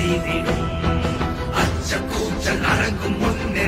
செய்திடும். அச்ச கூச்சல் அரங்கும் முன்னே